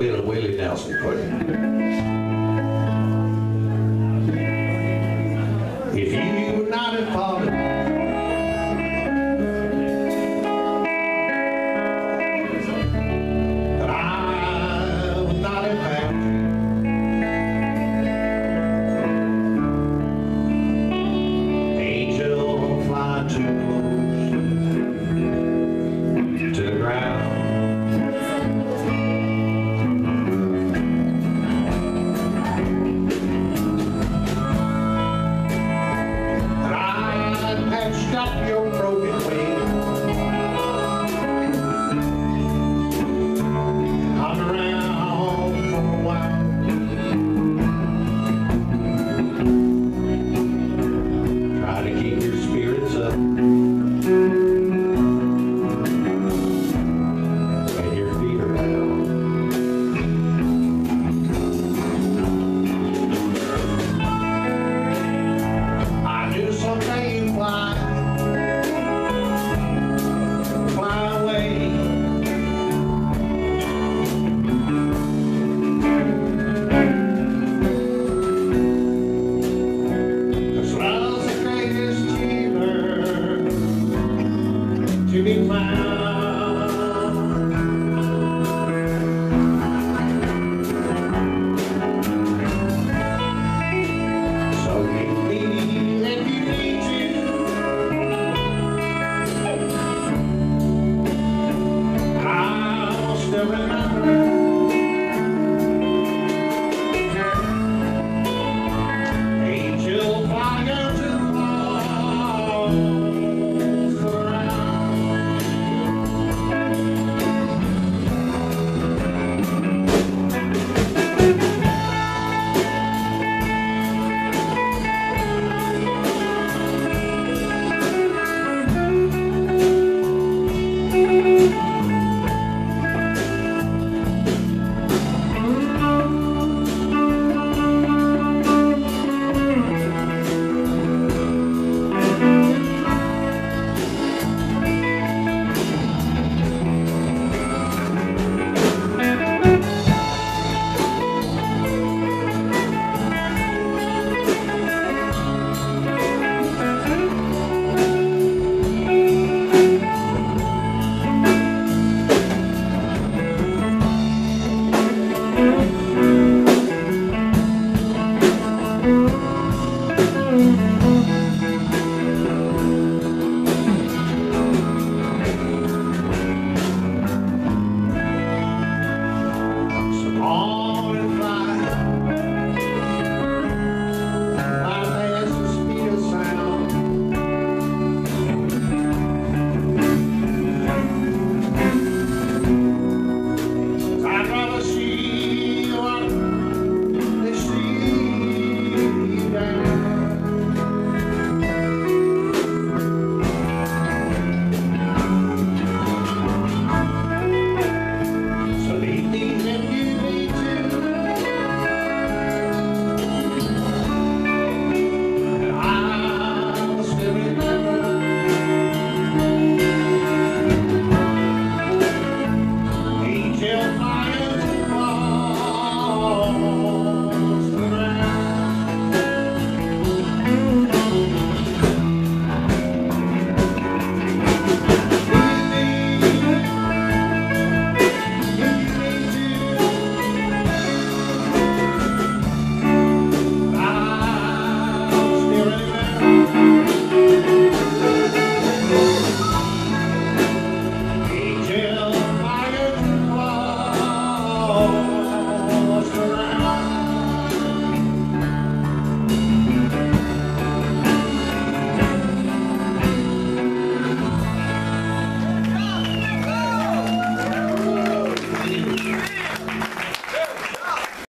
bit of Willie Nelson put it.